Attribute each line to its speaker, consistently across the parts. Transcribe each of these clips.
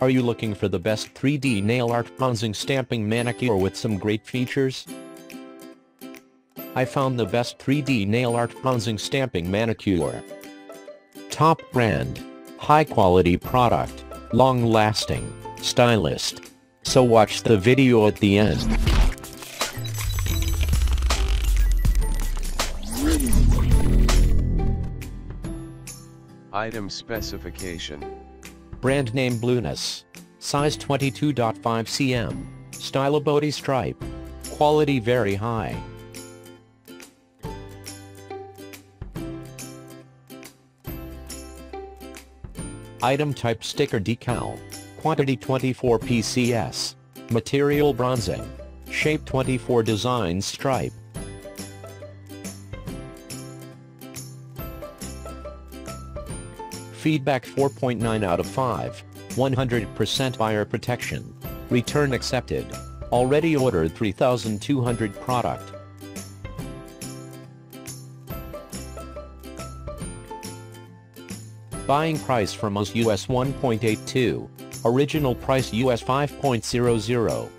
Speaker 1: Are you looking for the best 3D nail art bronzing stamping manicure with some great features? I found the best 3D nail art bronzing stamping manicure. Top brand. High quality product. Long lasting. Stylist. So watch the video at the end.
Speaker 2: Item specification.
Speaker 1: Brand name Blueness. Size 22.5 cm. Style body stripe. Quality very high. Item type sticker decal. Quantity 24 PCS. Material bronzing. Shape 24 design stripe. Feedback 4.9 out of 5. 100% buyer protection. Return accepted. Already ordered 3,200 product. Buying price from us US 1.82. Original price US 5.00.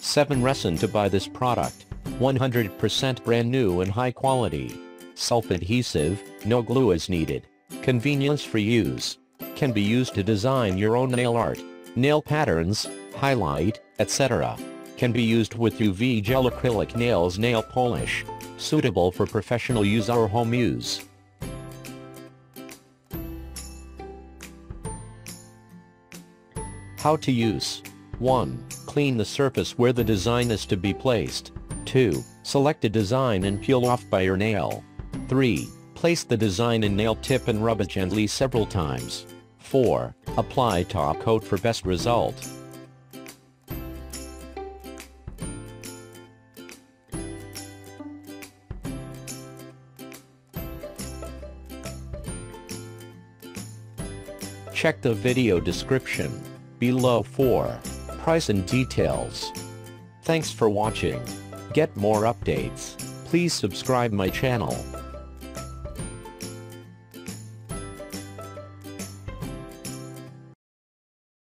Speaker 1: Seven reason to buy this product. 100% brand new and high quality. Self-adhesive, no glue is needed. Convenience for use. Can be used to design your own nail art, nail patterns, highlight, etc. Can be used with UV gel acrylic nails nail polish. Suitable for professional use or home use. How to use. 1. Clean the surface where the design is to be placed. 2. Select a design and peel off by your nail. 3. Place the design in nail tip and rub it gently several times. 4. Apply top coat for best result. Check the video description below for price and details. Thanks for watching. Get more updates. Please subscribe my channel.